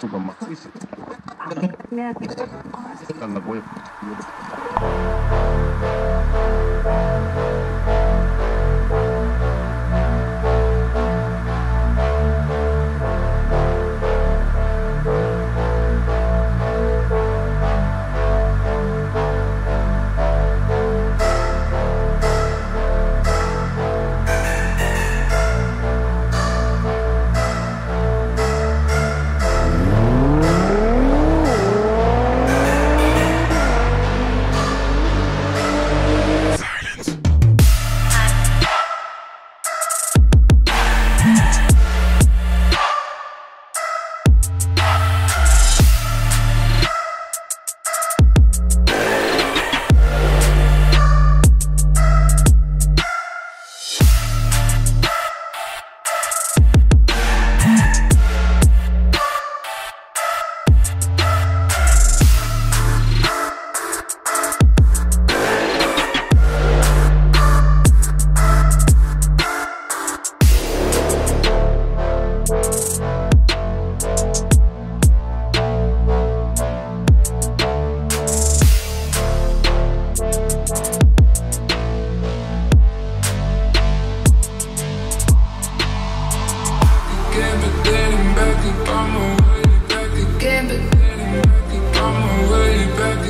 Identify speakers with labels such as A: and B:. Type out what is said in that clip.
A: Suka makuisi.
B: Again, but then I'm back up on my way back again, but then I'm back up on my way back.